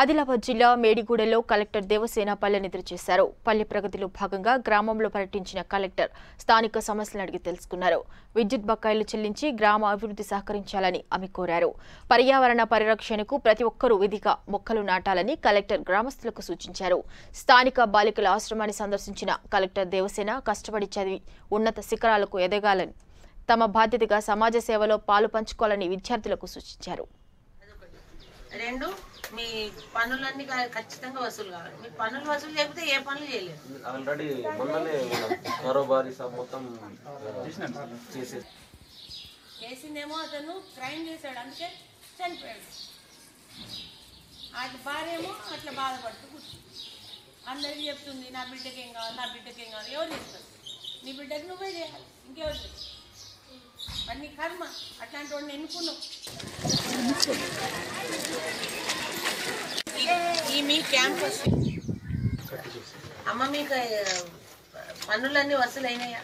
ఆదిలాబాద్ జిల్లా మేడిగూడెలో కలెక్టర్ దేవసేన పల్లెని చేశారు. పల్లె ప్రగతిలో భాగంగా గ్రామంలో పర్యటించిన కలెక్టర్ స్థానిక సమస్యలను అడిగి తెలుసుకున్నారు. విద్యుత్ బకాయిలు చెల్లించి గ్రామ అభివృద్ధి సహకరించాలని ఆమె కోరారు. పర్యావరణ పరిరక్షణకు ప్రతి ఒక్కరూ విధిగా మొక్కలు నాటాలని కలెక్టర్ గ్రామస్తులకు సూచించారు. స్థానిక బాలికల ఆశ్రమాన్ని సందర్శించిన కలెక్టర్ దేవసేన కష్టపడి చదివి ఉన్నత శిఖరాలకు ఎదగాలని తమ బాధ్యతగా సమాజ సేవలో పాలు పంచుకోవాలని విద్యార్థులకు సూచించారు. రెండు మీ పనులన్నీ ఖచ్చితంగా వసూలు కావాలి. మీ పనులు వసూలు చేయకపోతే ఏ పనులు చేయలేరు. ఆల్రెడీ మొన్ననే మన కారోబారీ సబ్ మొత్తం చేసే చేసిందేమో అతను క్రైమ్ చేశాడు అందుకే చనిపోయాడు. అది భార్య ఏమో అట్లా బాధపడుతూ కూర్చుంది. అందరికీ చెప్తుంది నా బిడ్డకి ఏం కావాలి నా బిడ్డకి ఏం కావాలి? ఎవరు చేస్తారు నీ బిడ్డకి నువ్వే చేయాలి ఇంకెవరు చేస్తారు మరి నీ కర్మ అట్లాంటి వాడిని ఎన్నుకున్నావు? ఈ మీ క్యాంపస్. అమ్మ మీకు ఆ, పనులన్నీ వసూలైనాయా?